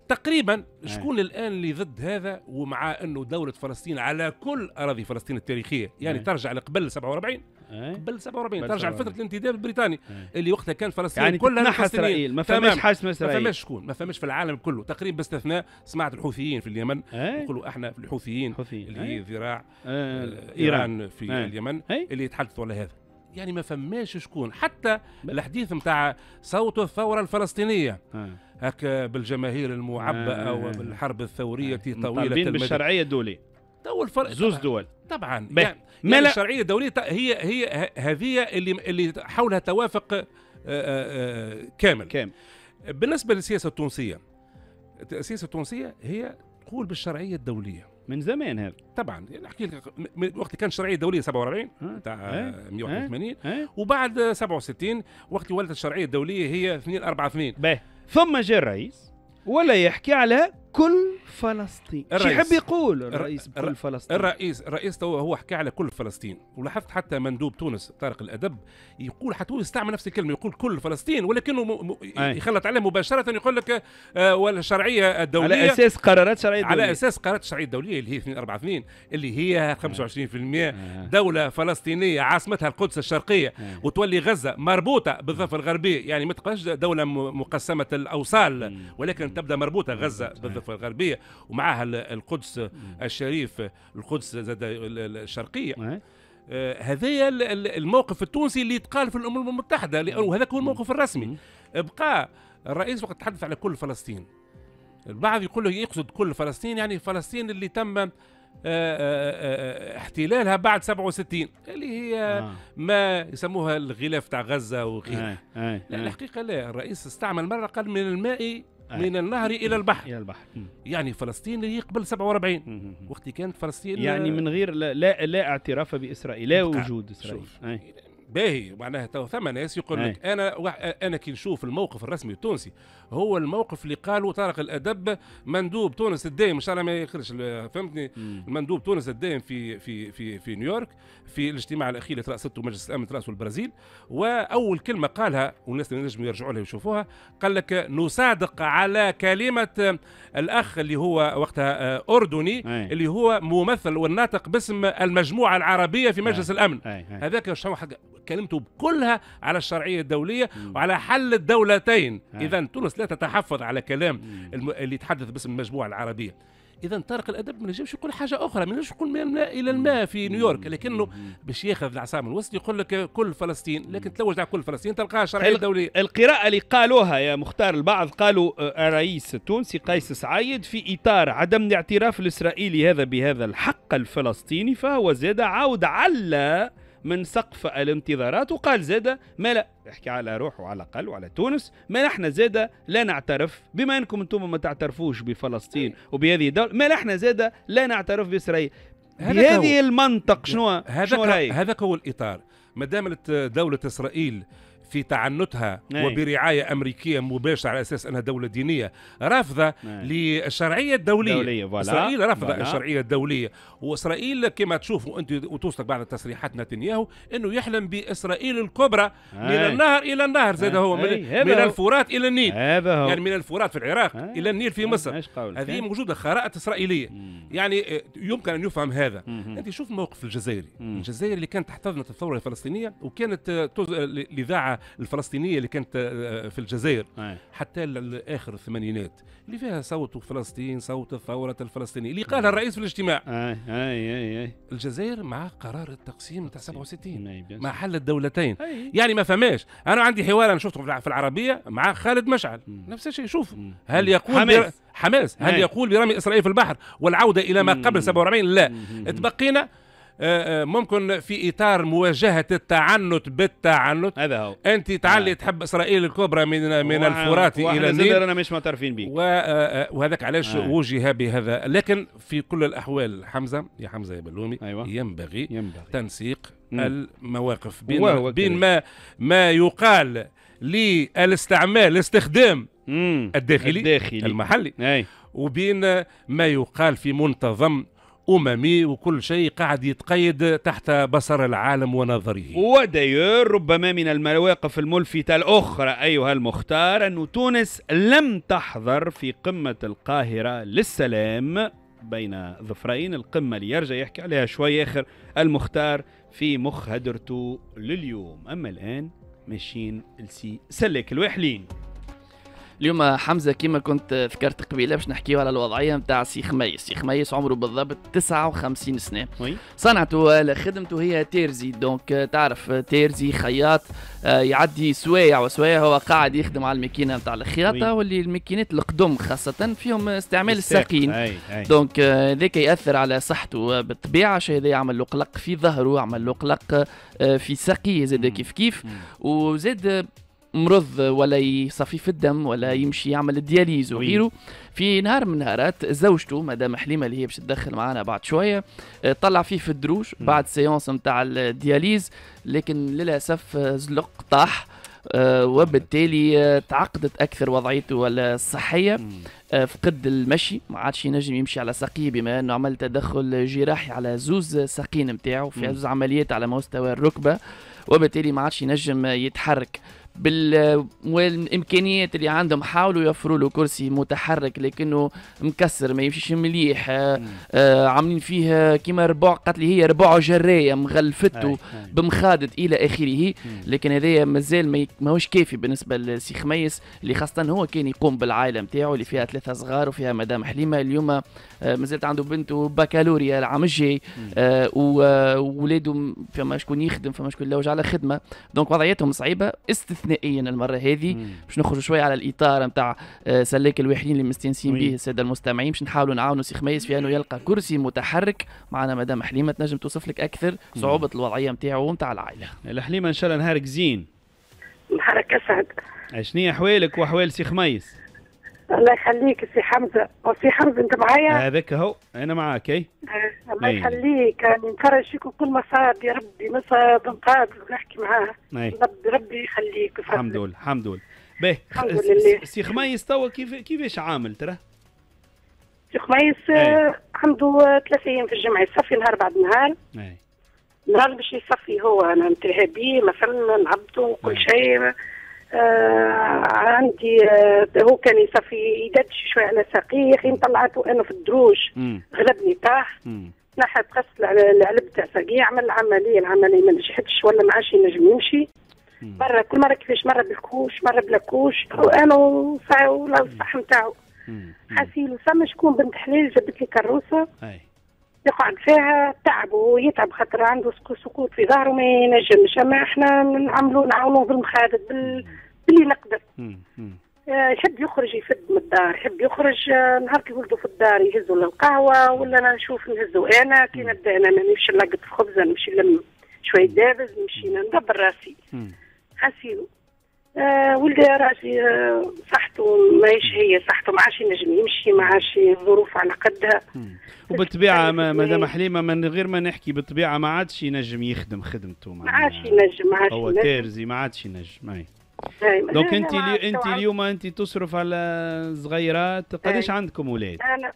تقريبا شكون الآن اللي ضد هذا ومع أنه دولة فلسطين على كل أراضي فلسطين التاريخية يعني أي. ترجع لقبل 47 قبل 47 قبل ترجع 47. لفتره الانتداب البريطاني اللي وقتها كان فلسطين يعني كلها. إسرائيل، ما. فماش حسم ما إسرائيل. فماش شكون ما فماش في العالم كله تقريبا باستثناء سمعت الحوثيين في اليمن. يقولوا إحنا الحوثيين اللي هي. ذراع. إيران في. اليمن اللي يتحدثوا على هذا يعني ما فماش شكون. حتى الحديث نتاع صوت الثورة الفلسطينية. هكا بالجماهير المعبأة آه. وبالحرب الثورية طويلة طالبين المدى. بالشرعيه الدولية. دول فرق زوز. دول. طبعا. يعني, ما يعني لا- الدولية ت- هي هي هذه اللي اللي حولها توافق آه، آه، آه، كامل. كامل. بالنسبة للسياسة التونسية السياسة التونسية هي تقول بالشرعية الدولية. من زمان هذا. طبعا يعني أحكي لك وقت كان الشرعية الدولية 47 تاع إيه. 181 إيه. وبعد 67 وقت ولدت الشرعية الدولية هي 2 4 2 باهي. ثم جاء الرئيس ولا يحكي على كل فلسطين. شو. يحب يقول؟ الر- الرئيس الر- بكل فلسطين. الرئيس الرئيس تو هو حكى على كل فلسطين. ولاحظت حتى مندوب تونس طارق الأدب يقول حتى هو يستعمل نفس الكلمة يقول كل فلسطين ولكنه م... م... يخلط عليه مباشرة يقول لك آه والشرعية الدولية على أساس قرارات شرعية على دولية. أساس قرارات الشرعيه الدوليه اللي هي 242 اللي هي 25% دولة فلسطينية عاصمتها القدس الشرقية. وتولي غزة مربوطة بالضفه الغربيه يعني ما تبقاش دولة مقسمة الأوصال ولكن تبدأ مربوطة غزة بالضفه الغربية ومعها ال- القدس الشريف القدس زاد ال- ال- الشرقية. آه، هذايا ال- ال- الموقف التونسي اللي يتقال في الأمم المتحدة لأنه هذاك هو الموقف الرسمي. بقى الرئيس وقت تحدث على كل فلسطين. البعض يقول له يقصد كل فلسطين يعني فلسطين اللي تم آه، آه، احتلالها بعد 67 اللي هي آه. ما يسموها الغلاف تاع غزة وغيرها. آه، آه، لا. الحقيقة لا. الرئيس استعمل مرة قال من الماء آه. من النهر إلى البحر. إلى البحر. يعني فلسطين هي قبل 47 وقت كانت فلسطين يعني من غير لا لا, لا اعتراف بإسرائيل لا. وجود إسرائيل. شوف. باهي معناها تو ثم ناس يقول لك أنا أنا كي نشوف الموقف الرسمي التونسي هو الموقف اللي قاله طارق الأدب مندوب تونس الدائم إن شاء الله ما يخرج ال- فهمتني المندوب تونس الدائم في في في في نيويورك في الاجتماع الأخير اللي ترأسته مجلس الأمن ترأسه البرازيل. وأول كلمة قالها والناس اللي ينجموا يرجعوا لها ويشوفوها قال لك نصادق على كلمة الأخ اللي هو وقتها آه، أردني اللي هو ممثل والناطق باسم المجموعة العربية في مجلس الأمن. هذاك كلمته كلها على الشرعية الدولية وعلى حل الدولتين. اذا تونس لا تتحفظ على كلام الم... اللي يتحدث باسم المجموعة العربية. اذا طارق الأدب ما نجمش يقول حاجة أخرى ما نجمش يقول من الماء إلى الماء في نيويورك لكنه باش ياخذ العصام الوسط يقول لك كل فلسطين لكن تلوج على كل فلسطين تلقاها الشرعيه ال- الدوليه القراءة اللي قالوها يا مختار البعض قالوا آه، الرئيس التونسي قيس سعيد في إطار عدم الاعتراف الإسرائيلي هذا بهذا الحق الفلسطيني فهو زاد عاود على من سقف الانتظارات وقال زاد ما لا يحكي على روحه وعلى الأقل وعلى تونس ما نحن زاد لا نعترف بما أنكم أنتم ما تعترفوش بفلسطين وبهذه الدولة ما نحن زاد لا نعترف بإسرائيل بهذه. المنطق شنو رأيك؟ هذاك هو الإطار ما دامت دولة إسرائيل في تعنتها أي. وبرعاية أمريكية مباشرة على أساس أنها دولة دينية رافضة للشرعية الدولية دولية،. إسرائيل رافضة. الشرعية الدولية وإسرائيل كما تشوفوا أنت وتوصلك بعد تصريحات نتنياهو إنه يحلم بإسرائيل الكبرى من أي. النهر إلى النهر زاد هو من, أي، من. الفرات إلى النيل. يعني من الفرات في العراق إلى النيل في مصر إيش قولك؟ هذه. موجودة خرائط إسرائيلية يعني آه، يمكن أن يفهم هذا أنت شوف الموقف الجزائري الجزائر اللي كانت احتضنت الثورة الفلسطينية وكانت آه، آه، الفلسطينية اللي كانت آه، في الجزائر. حتى لاخر الثمانينات اللي فيها صوت فلسطين صوت الثورة الفلسطينية اللي قالها الرئيس في الاجتماع. أي أي أي الجزائر مع قرار التقسيم تاع 67 أي، بيان مع حل الدولتين. أي. يعني ما فماش أنا عندي حوار أنا شفته في العربية مع خالد مشعل. نفس الشيء. شوف هل يقول حماس. حماس. هل أي. يقول برمي إسرائيل في البحر والعودة إلى ما قبل 47 لا. تبقينا آه، آه، ممكن في إطار مواجهة التعنت بالتعنت هذا هو أنت تعلي تحب إسرائيل الكبرى من من الفرات إلى النيل رانا مش معترفين و- آه، آه، وهذاك علاش آه. وجه بهذا لكن في كل الأحوال حمزة يا حمزة يا بلومي أيوة. ينبغي, ينبغي. تنسيق مم. المواقف بين بين. ما ما يقال للاستعمال الاستخدام الداخلي الداخلي. المحلي أي. وبين ما يقال في منتظم أممي وكل شيء قاعد يتقيد تحت بصر العالم ونظره. وداير ربما من المواقف الملفتة الأخرى أيها المختار أن تونس لم تحضر في قمة القاهرة للسلام بين ظفرين. القمة اللي يرجع يحكي عليها شوي آخر المختار في مخ هدرته لليوم. أما الآن ماشيين لسي سلك الوحلين. اليوم حمزة كيما كنت ذكرت قبيلة باش نحكيو على الوضعية نتاع سي خميس سي خميس عمره بالضبط 59 سنة. oui. صنعته خدمته هي تيرزي. donc تعرف تيرزي خياط آه، يعدي سوايع وسوايع. هو قاعد يخدم على الماكينة نتاع الخياطة. واللي الماكينات القدم خاصة فيهم استعمال الساق. الساقين. أي أي. donc آه، ذاك يأثر على صحته بالطبيعة. شيء هذا يعمل له قلق في ظهره عمل له قلق آه، في ساقيه. زاد كيف كيف. وزاد مرض ولا يصفي في الدم ولا يمشي يعمل ال dialyse وغيره. في نهار من النهارات زوجته مدام حليمة اللي هي باش تدخل معنا بعد شوية آه، طلع فيه في الدروج بعد séance نتاع ال dialyse لكن للأسف آه، زلق طاح آه، وبالتالي تعقدت أكثر وضعيته الصحية فقد المشي. ما عادش ينجم يمشي على ساقيه بما أنه عمل تدخل جراحي على زوز ساقين نتاعو في. زوز عمليات على مستوى الركبة وبالتالي ما عادش ينجم يتحرك. بال والامكانيات اللي عندهم حاولوا يوفروا له كرسي متحرك لكنه مكسر ما يمشيش مليح. آه آه عاملين فيه كيما ربع قالت لي هي ربع جرايه مغلفته. بمخادد إلى آخره. لكن هذايا مازال ماهوش كافي بالنسبة لسي خميس اللي خاصة هو كان يقوم بالعائلة نتاعو اللي فيها ثلاثة صغار وفيها مدام حليمة. اليوم آه، مازالت عنده بنته بكالوريا العام الجاي. آه، وولاده م- فما شكون يخدم فما شكون يلوج على خدمة. donc وضعيتهم صعيبة. استثنائيا المرة هذه. باش نخرجوا شوية على الإطار نتاع آه، سلاك الوحلين اللي مستانسين. به السادة المستمعين. باش نحاولوا نعاونوا سي خميس في أنه يلقى كرسي متحرك معنا مدام حليمة. تنجم توصف لك أكثر صعوبة الوضعية نتاعو ونتاع العائلة. الحليمة إن شاء الله نهارك زين. نهارك أسعد. شنو أحوالك وأحوال سي خميس الله يخليك سي حمزة. وسي حمزة أنت معايا؟ هذاك هو. أنا معاك أي. آه، الله. يخليك. يعني نفرج فيك كل ما صاد يا ربي. نصاد نقابل ونحكي معاه أي ربي ربي يخليك. الحمد لله الحمد لله. باهي. الحمد لله. سي خميس توا كيف كيفاش عامل ترى؟ سي خميس آه، عنده ثلاث أيام في الجمعة. يصفي نهار بعد نهار. نهار باش يصفي هو أنا نتلهى بيه مثلا نعبده وكل شيء. آه عندي آه هو كان يصفي يددش شوية على ساقيه حين طلعته أنا في الدروج. غلبني طاح. نحت غسل على العلب تاع ساقيه عمل العملية العملية ما نجحتش ولا ما عادش ينجم يمشي. مرة كل مرة كيفاش مرة بالكوش مرة بلا كوش وأنا ولا الصح نتاعو. حاسيل فما شكون بنت حليل جابت لي كروسة أي. يقعد فيها تعب ويتعب خاطر عنده سكوت في ظهره ما ينجمش. أما إحنا نعملوا نعاونوه بالمخادد بال... باللي نقدر. آه، يحب يخرج يفد من الدار يحب يخرج آه، نهار كي ولدوا في الدار يهزوا للقهوة ولا أنا نشوف نهزوا أنا كي نبدأ أنا نمشي نلقط في خبزة نمشي نلم شوية دابز نمشي ندبر راسي. حاسيلو آه ولدي راسي آه صحته ماهيش هي صحته ما عادش ينجم يمشي ما عادش الظروف على قدها. وبالطبيعة ما- مدام حليمة من غير ما نحكي بالطبيعة ما عادش ينجم يخدم خدمته ما عادش ينجم ما عادش هو ينجم. تيرزي ما عادش ينجم دايما. دونك أنت لي أنت. اليوم أنت تصرف على صغيرات قديش أي. عندكم أولاد؟ أنا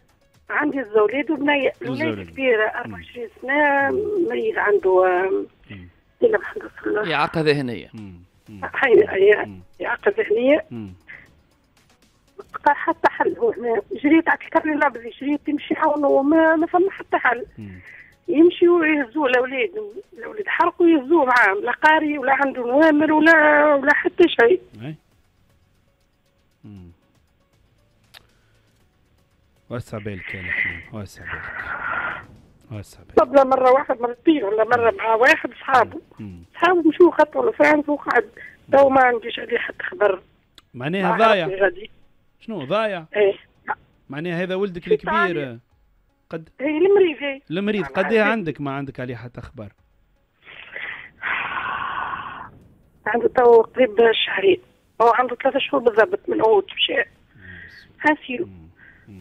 عندي الزولاد وبنية الولاد. كبيرة 24 سنة مريض عنده إعاقة ذهنية مم. قال حتى حل هو جريت على الكرني لابد جريت يمشي حوله ما ما فما حتى حل يمشي ويهزوه الاولاد الاولاد حرقوا يهزوه معاهم لا قاري ولا عنده نوامر ولا ولا حتى شيء. وسع بالك يا لحمين وسع بالك وسع بالك. طبلة مرة واحد مرتين ولا مرة مع واحد صحابه. صحابه مشوا خطوا لفرنسا وقعد. تو ما عنديش عليه حتى خبر. معناها ضايع. شنو ضايع؟ إيه. معناها هذا ولدك الكبير. قد المريض المريض قد إيه عندك؟ ما عندك عليه حتى أخبار؟ عنده تو قريب شهرين. هو عنده ثلاثة شهور بالضبط من عود مشى حاسيلو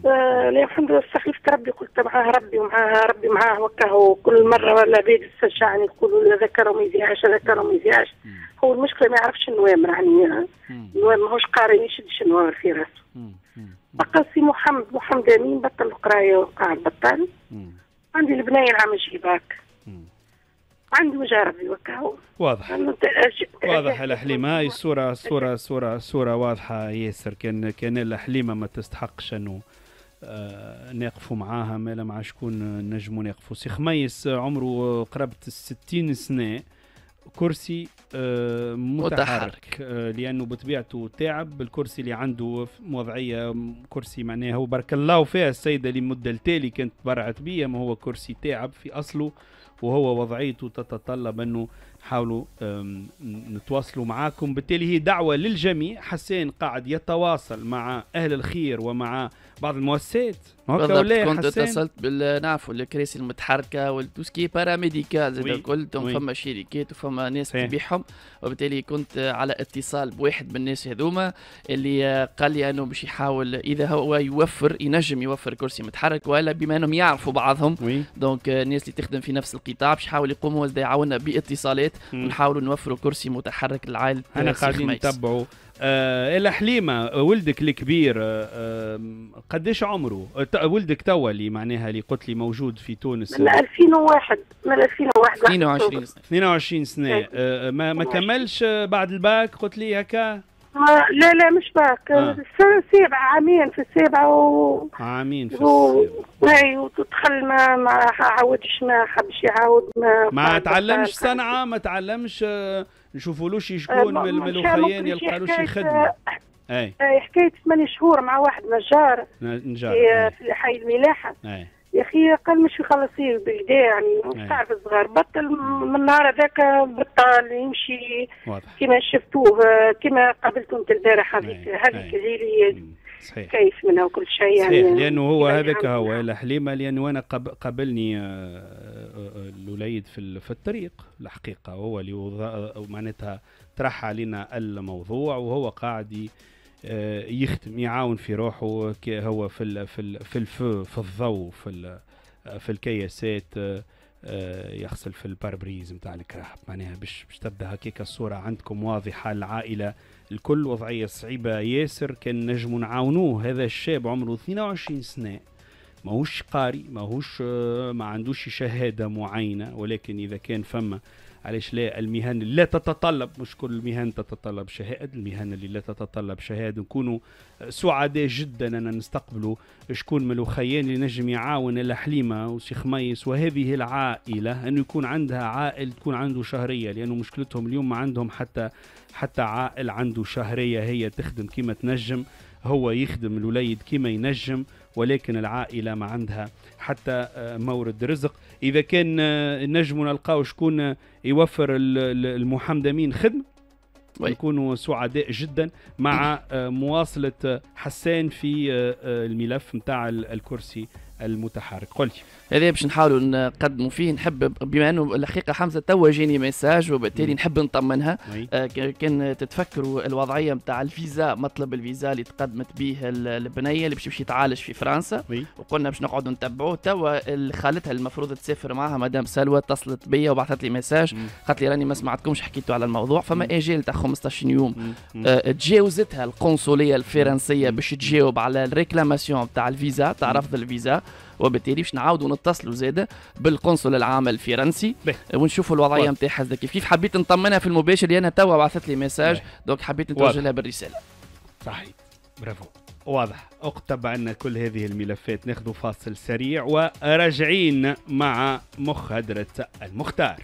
آه لا الحمد لله استخلفت ربي قلت معاه ربي ومعاه ربي معاه وكهو. كل مرة ولا بيد استشعني يقولوا له ذكر وما يذيعش ذكر وما يذيعش هو المشكلة ما يعرفش النوامر يعني النوامر ماهوش قاري ما يشدش النوامر في راسه. بقى سي محمد محمد أمين بطل القراية وقاعد بطل عندي البنية العام جيباك عندي وجه ربي وكهو واضح واضح الحليمة. هاي الصورة صورة صورة صورة واضحة ياسر. كان كان الحليمة ما تستحقش أنه آه، نقفوا معاها. ما مع شكون نجموا نقفوا سي خميس عمره قرابة الستين سنة. كرسي آه، متحرك. آه، لأنه بطبيعته تعب بالكرسي اللي عنده وضعية كرسي معناها هو بارك الله فيها السيدة اللي التالي كانت برعت بيا ما هو كرسي تعب في أصله وهو وضعيته تتطلب أنه حاولوا نتواصلوا معاكم بالتالي هي دعوة للجميع حسين قاعد يتواصل مع أهل الخير ومع بعض المؤسسات بالضبط كنت حسين؟ اتصلت بال نعرفوا الكراسي المتحركة والتوسكي باراميديكال زاد. الكل. فما شركات وفما ناس. تبيعهم وبالتالي كنت على اتصال بواحد من الناس هذوما اللي قال لي أنه باش يحاول إذا هو يوفر ينجم يوفر كرسي متحرك وإلا بما أنهم يعرفوا بعضهم oui. donc الناس اللي تخدم في نفس القطاع باش يحاول يقوموا زاد يعاوننا باتصالات. ونحاولوا نوفروا كرسي متحرك لعائله أنا قاعدين. نتبعوا آه إلا حليمة. آه، ولدك الكبير آه آه قديش عمره؟ آه، ولدك توا اللي معناها اللي قلت لي موجود في تونس. من 2001 من 2001 22 سنة. 22 سنة. آه ما ما كملش آه، بعد الباك؟ قلت لي هكا. آه، لا لا مش باك. آه. السنة السابعة عامين في السابعة و... عامين في و... اي وتدخل ما ما عاودش ما حبش يعاود ما ما تعلمش. صنعة ما تعلمش آه، نشوفولوش آه، شكون ما- من يلقالوش حكاية، خدمة آه، أي. آه، حكاية ثمانية شهور مع واحد نجار نجار. في في حي الملاحة. أي. يا أخي قال مش يخلص بالكدا يعني. مش تعرف الصغار بطل من النهار هذاك بطل يمشي كما شفتوه كما قابلته أنت البارح هذيك. هذيك أي. اللي صحيح كيف منها وكل شيء يعني صحيح لأنه هو كما هذاك. هو الحليمه لأنه أنا قاب- قابلني آه، آه، آه، الوليد في ال- في الطريق الحقيقة هو اللي معناتها طرح علينا الموضوع وهو قاعد يخدم يعاون في روحه هو في ال في ال في الفو في الضوء في آه، في الكياسات آه، آه، يغسل في الباربريز نتاع الكراب. معناها باش باش تبدا هكاك الصورة عندكم واضحة العائلة الكل وضعية صعيبة. ياسر كان نجموا نعاونوه هذا الشاب عمره 22 سنة. ماهوش قاري ماهوش آه، ما عندوش شهادة معينة ولكن إذا كان فما علاش لا المهن لا تتطلب. مش كل المهن تتطلب شهادة المهن اللي لا تتطلب شهادة. نكونوا سعداء جدا ان نستقبلوا شكون من الأخيان اللي نجم يعاون الحليمة وسي خميس وهذه العائلة انه يكون عندها عائل تكون عنده شهرية لأنه مشكلتهم اليوم ما عندهم حتى حتى عائل عنده شهرية. هي تخدم كما تنجم هو يخدم الوليد كما ينجم. ولكن العائلة ما عندها حتى آه، مورد رزق. إذا كان آه، نجموا نلقاو شكون آه، يوفر ال- ال- المحمدمين خدمة Oui. نكونوا سعداء جدا مع مواصلة آه، حسان في الملف نتاع ال- الكرسي المتحرك. قل لي هذا باش نحاولوا نقدموا فيه نحب بما أنه الحقيقة حمزة توا جاني message وبالتالي نحب نطمنها. آه، كان تتفكروا الوضعية نتاع الفيزا مطلب الفيزا اللي تقدمت به ال- البنية اللي باش يمشي يتعالج في فرنسا. وقلنا باش نقعدوا نتبعوه توا. ال- خالتها المفروض تسافر معها مدام سلوى اتصلت بيا وبعثت لي message قالت لي راني ما سمعتكمش حكيتوا على الموضوع. فما اجال تاع 15 يوم. آه، تجاوزتها القنصلية الفرنسية باش تجاوب على ال réclamation تاع الفيزا تاع رفض الفيزا. وبالتالي باش نعاودوا نتصلوا زاده بالقنصل العام الفرنسي. ونشوفوا الوضعية. نتاعها كيف كيف حبيت نطمنها في المباشر؟ لأن توا بعثت لي message donc حبيت. نتوجه لها بالرسالة. صحيح. برافو. واضح. اكتب عنا كل هذه الملفات ناخذ فاصل سريع وراجعين مع مخ الهدرة المختار.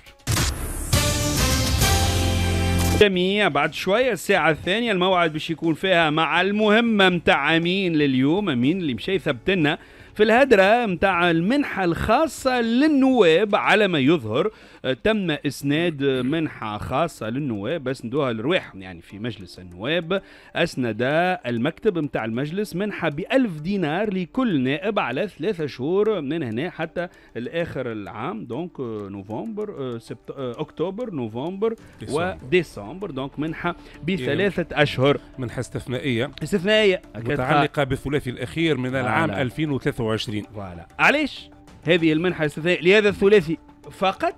جميع بعد شوية الساعة الثانية الموعد باش يكون فيها مع المهمة متاع أمين لليوم. أمين اللي مشى يثبتنا في الهدرة متاع المنحة الخاصة للنواب على ما يظهر تم إسناد منحة خاصة للنواب أسندوها لرواحهم. يعني في مجلس النواب أسند المكتب متاع المجلس منحة بألف دينار لكل نائب على ثلاثة شهور من هنا حتى الآخر العام donc آه، نوفمبر آه، سبت... آه، أكتوبر نوفمبر ديسمبر. وديسمبر donc منحة بثلاثة أشهر. منحة استثنائية. استثنائية. متعلقة بالثلاثي الأخير من العام voilà. 2023 voilà. علاش؟ هذه المنحة الاستثنائية لهذا الثلاثي فقط؟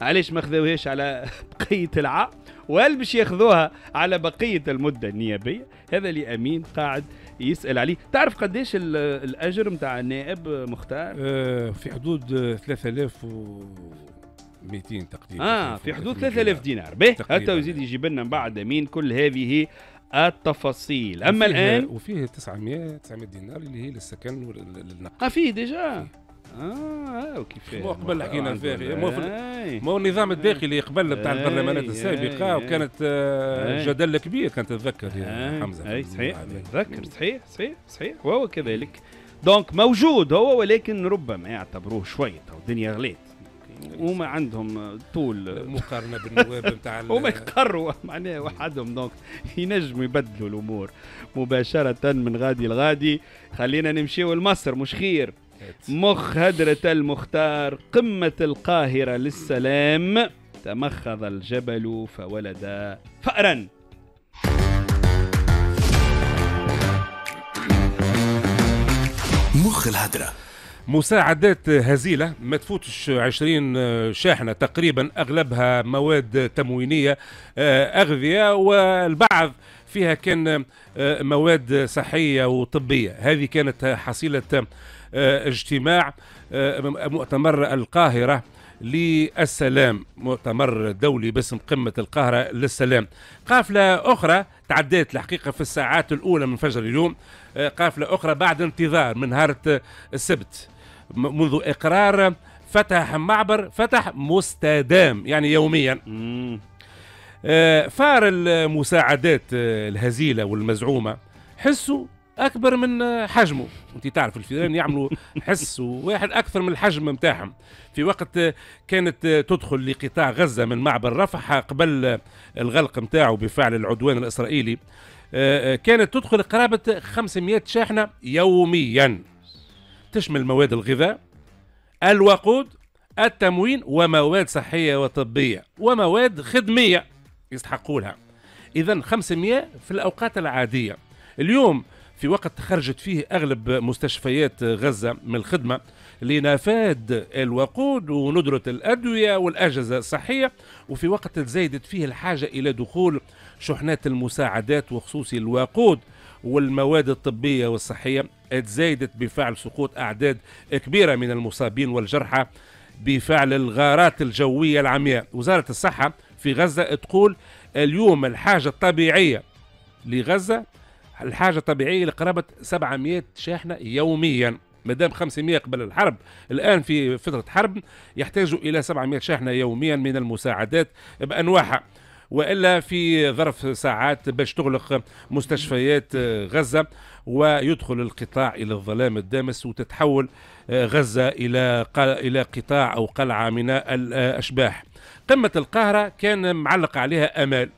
علاش ما خذوهاش على [laughs] بقية العام وهل باش ياخذوها على بقية المدة النيابية؟ هذا اللي أمين قاعد يسأل عليه. تعرف قديش ال- الأجر متاع النائب مختار؟ آه، في حدود آه، 3200 تقريبا. آه في حدود 3000 دينار. به. حتى يزيد يجيب لنا من بعد أمين كل هذه التفاصيل. أما الآن؟ وفيه 900 900 دينار اللي هي للسكن وللنقل آه في ديجا. آه وكيف مو قبل حكينا فيه مو أي. مو النظام الداخلي قبل بتاع أي، البرلمانات السابقة أي. وكانت آه،. جدل كبير كانت تتذكر يا حمزة. اي صحيح. نتذكر صحيح صحيح صحيح. وهو كذلك. donc موجود هو ولكن ربما يعتبروه شوية أو الدنيا غليت. وما عندهم طول. مقارنة بالنواب [laughs] نتاع هما يقروا معناها وحدهم. donc ينجموا يبدلوا الأمور مباشرة من غادي لغادي. خلينا نمشيو لمصر. مش خير. مخ الهدرة المختار قمة القاهرة للسلام. تمخض الجبل فولد فأرا. مخ الهدرة. مساعدات هزيلة ما تفوتش 20 شاحنة تقريبا أغلبها مواد تموينية آه، أغذية والبعض فيها كان آه، مواد صحية وطبية. هذه كانت حصيلة اجتماع آه، مؤتمر القاهرة للسلام مؤتمر دولي باسم قمة القاهرة للسلام. قافلة أخرى تعديت الحقيقة في الساعات الأولى من فجر اليوم آه، قافلة أخرى بعد انتظار من نهار السبت. منذ إقرار فتح معبر فتح مستدام يعني يوميا. آه، فار المساعدات آه، الهزيلة والمزعومة حسوا أكبر من حجمه. أنت تعرف الفيران يعملوا حس واحد أكثر من الحجم متاعهم. في وقت كانت تدخل لقطاع غزة من معبر رفح قبل الغلق متاعه بفعل العدوان الإسرائيلي آه، آه، كانت تدخل قرابة 500 شاحنة يوميا. تشمل مواد الغذاء الوقود التموين ومواد صحية وطبية ومواد خدمية يستحقوا لها. إذا 500 في الأوقات العادية. اليوم في وقت خرجت فيه أغلب مستشفيات غزة من الخدمة لنفاد الوقود وندرة الأدوية والأجهزة الصحية وفي وقت زايدت فيه الحاجة إلى دخول شحنات المساعدات وخصوصي الوقود والمواد الطبية والصحية. تزايدت بفعل سقوط أعداد كبيرة من المصابين والجرحى بفعل الغارات الجوية العمياء. وزارة الصحة في غزة تقول اليوم الحاجة الطبيعية لغزة الحاجة الطبيعية لقرابة 700 شاحنة يوميا مادام 500 قبل الحرب الآن في فترة حرب يحتاجوا إلى 700 شاحنة يوميا من المساعدات بأنواعها وإلا في ظرف ساعات باش تغلق مستشفيات غزة ويدخل القطاع إلى الظلام الدامس وتتحول غزة إلى إلى قطاع أو قلعة من الأشباح. قمة القاهرة كان معلق عليها أمال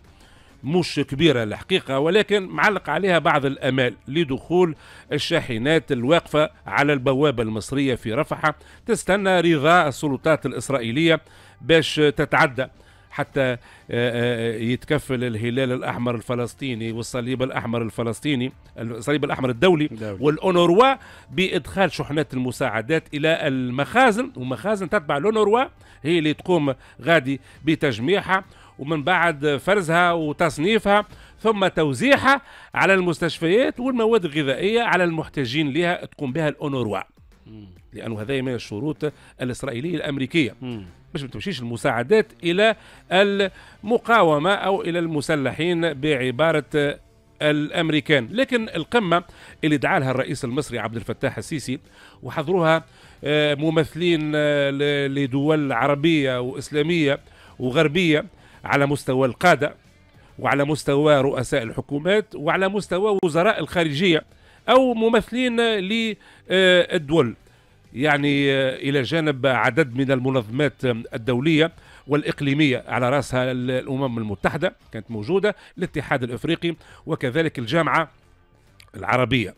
مش كبيرة الحقيقة ولكن معلق عليها بعض الأمال لدخول الشاحنات الواقفة على البوابة المصرية في رفح تستنى رضا السلطات الإسرائيلية باش تتعدى حتى يتكفل الهلال الأحمر الفلسطيني والصليب الأحمر الفلسطيني الصليب الأحمر الدولي. والأونروا بإدخال شحنات المساعدات إلى المخازن ومخازن تتبع الأونروا هي اللي تقوم غادي بتجميعها. ومن بعد فرزها وتصنيفها ثم توزيعها على المستشفيات والمواد الغذائية على المحتاجين لها تقوم بها الأونروا. لأنه هذا من الشروط الإسرائيلية الأمريكية. باش ما تمشيش المساعدات إلى المقاومة أو إلى المسلحين بعبارة الأمريكان. لكن القمة اللي دعا لها الرئيس المصري عبد الفتاح السيسي وحضروها ممثلين لدول عربية وإسلامية وغربية على مستوى القادة وعلى مستوى رؤساء الحكومات وعلى مستوى وزراء الخارجية أو ممثلين للدول يعني إلى جانب عدد من المنظمات الدولية والإقليمية على رأسها الأمم المتحدة كانت موجودة الاتحاد الإفريقي وكذلك الجامعة العربية.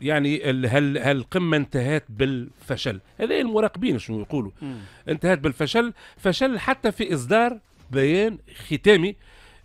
يعني هل القمه انتهت بالفشل؟ هذا المراقبين شنو يقولوا؟ انتهت بالفشل، فشل حتى في إصدار بيان ختامي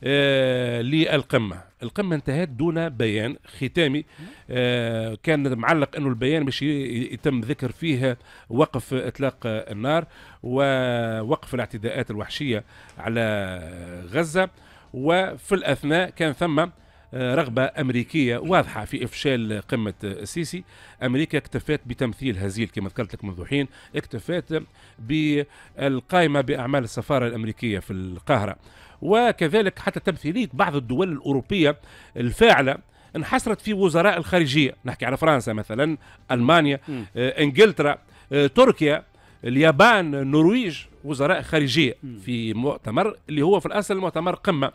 آه للقمة. القمة انتهت دون بيان ختامي. آه كان معلق أنه البيان مش يتم ذكر فيه وقف إطلاق النار ووقف الاعتداءات الوحشية على غزة. وفي الأثناء كان ثم رغبة أمريكية واضحة في إفشال قمة السيسي. أمريكا اكتفت بتمثيل هزيل كما ذكرت لك منذ حين اكتفت بالقائمة بأعمال السفارة الأمريكية في القاهرة. وكذلك حتى تمثيلية بعض الدول الأوروبية الفاعلة انحصرت في وزراء الخارجية. نحكي على فرنسا مثلا ألمانيا آه، إنجلترا آه، تركيا اليابان النرويج وزراء خارجية في مؤتمر اللي هو في الأصل مؤتمر قمة.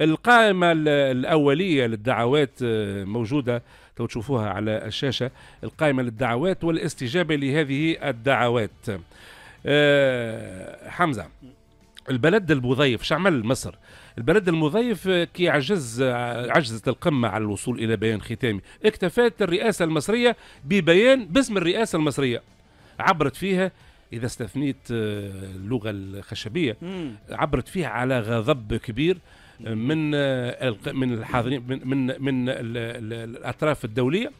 القائمة ال- الأولية للدعوات آه، موجودة تو تشوفوها على الشاشة القائمة للدعوات والاستجابة لهذه الدعوات. آه، حمزة البلد المضيف شو عمل مصر؟ البلد المضيف آه، كي عجز عجزت القمة على الوصول إلى بيان ختامي. اكتفت الرئاسة المصرية ببيان باسم الرئاسة المصرية. عبرت فيها إذا استثنيت اللغة الخشبية عبرت فيها على غضب كبير. من آه، من الحاضرين من من, من ال- ال- الأطراف الدولية.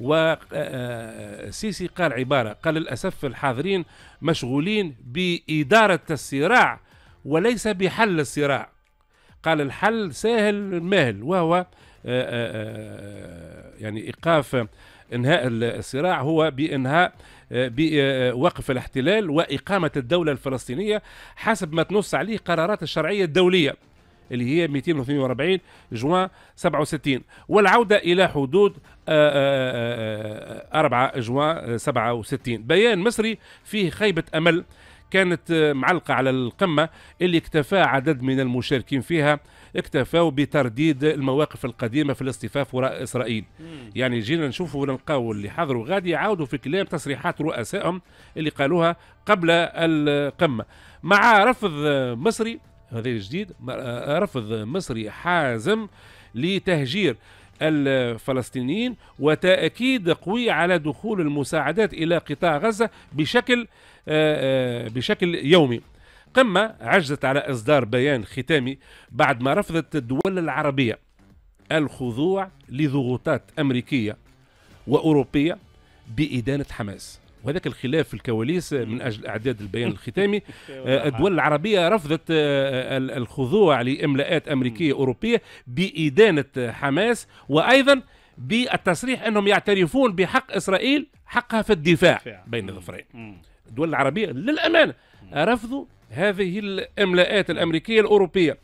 وسيسي قال عبارة قال للأسف الحاضرين مشغولين بإدارة الصراع وليس بحل الصراع. قال الحل سهل ماهل وهو آه، آه، آه، يعني إيقاف إنهاء الصراع هو بإنهاء آه، بوقف الاحتلال وإقامة الدولة الفلسطينية. حسب ما تنص عليه قرارات الشرعية الدولية. اللي هي 242 جوان 67 والعودة إلى حدود آه، آه، آه، 4 جوان 67 بيان مصري فيه خيبة أمل كانت آه، معلقة على القمة اللي اكتفى عدد من المشاركين فيها اكتفوا بترديد المواقف القديمة في الاصطفاف وراء إسرائيل. يعني جينا نشوفوا ونلقاو اللي حضروا غادي يعاودوا في كلام تصريحات رؤسائهم اللي قالوها قبل القمة. مع رفض مصري هذا جديد. رفض مصري حازم لتهجير الفلسطينيين وتأكيد قوي على دخول المساعدات إلى قطاع غزة بشكل آه، آه، بشكل يومي. قمة عجزت على إصدار بيان ختامي بعد ما رفضت الدول العربية الخضوع لضغوطات أمريكية وأوروبية بإدانة حماس. وهذاك الخلاف في الكواليس من أجل إعداد البيان الختامي. [laughs] آه، الدول العربية رفضت آه، ال- الخضوع لإملاءات أمريكية أوروبية بإدانة حماس وأيضا بالتصريح أنهم يعترفون بحق إسرائيل حقها في الدفاع بين الظفرين. الدول العربية للأمانة رفضوا هذه الإملاءات الأمريكية الأوروبية.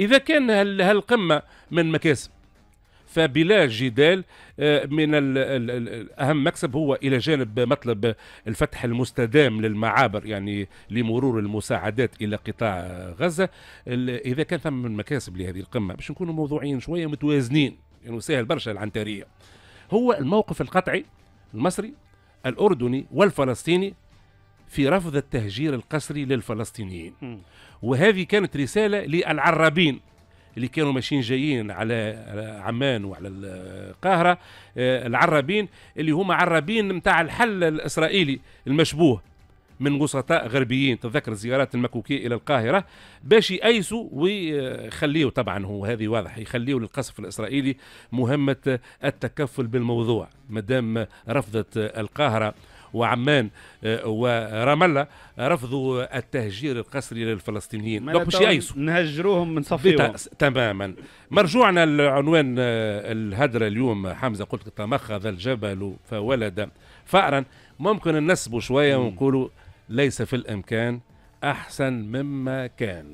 إذا كان هال- هالقمة من مكاسب. فبلا جدال آه، من أهم مكسب هو إلى جانب مطلب الفتح المستدام للمعابر يعني لمرور المساعدات إلى قطاع غزة. إذا كان ثم من مكاسب لهذه القمة باش نكونوا موضوعيين شوية متوازنين يعني سهل برشا العنترية. هو الموقف القطعي المصري الأردني والفلسطيني في رفض التهجير القسري للفلسطينيين. وهذه كانت رسالة للعرابين. اللي كانوا ماشيين جايين على عمان وعلى القاهرة آه، العرابين اللي هما عرابين نتاع الحل الإسرائيلي المشبوه من وسطاء غربيين. تذكر زيارات المكوكي إلى القاهرة باش يأيسوا ويخليوا طبعا هو هذه واضح يخليوا للقصف الإسرائيلي مهمة التكفل بالموضوع مادام رفضت القاهرة وعمان آه، ورام الله رفضوا التهجير القسري للفلسطينيين. donc باش يأيسوا نهجروهم من صفيهم. تماما. مرجوعنا لعنوان آه، الهدرة اليوم. حمزة قلت تمخض الجبل فولد فأرا. ممكن ننسبوا شوية ونقولوا ليس في الإمكان أحسن مما كان.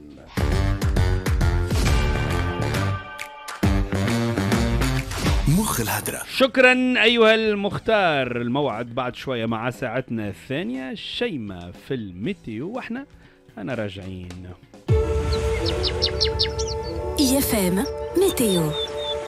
مخ الهدرة. شكرا أيها المختار. الموعد بعد شوية مع ساعتنا الثانية. شيمة في الميتيو وإحنا أنا راجعين. IFM Météo.